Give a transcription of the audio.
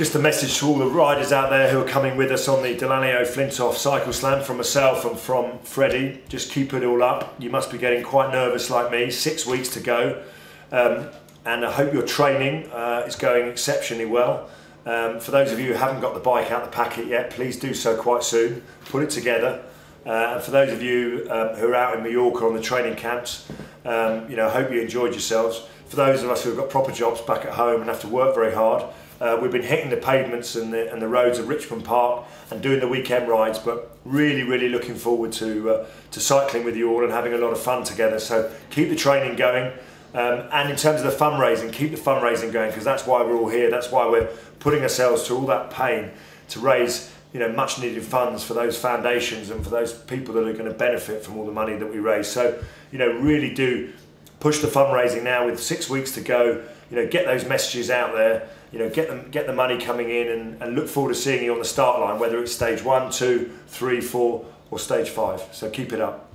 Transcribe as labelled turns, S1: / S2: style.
S1: Just a message to all the riders out there who are coming with us on the Dallaglio Flintoff Cycle Slam from myself and from Freddie. Just keep it all up. You must be getting quite nervous like me. Six weeks to go. Um, and I hope your training uh, is going exceptionally well. Um, for those of you who haven't got the bike out the packet yet, please do so quite soon. Put it together. Uh, and for those of you um, who are out in Mallorca on the training camps, um, you know, hope you enjoyed yourselves. For those of us who have got proper jobs back at home and have to work very hard, uh, we've been hitting the pavements and the, and the roads of Richmond Park and doing the weekend rides, but really, really looking forward to, uh, to cycling with you all and having a lot of fun together. So keep the training going. Um, and in terms of the fundraising, keep the fundraising going because that's why we're all here. That's why we're putting ourselves through all that pain to raise you know, much needed funds for those foundations and for those people that are going to benefit from all the money that we raise. So, you know, really do push the fundraising now with six weeks to go. You know, get those messages out there. You know, get them, get the money coming in, and, and look forward to seeing you on the start line, whether it's stage one, two, three, four, or stage five. So keep it up.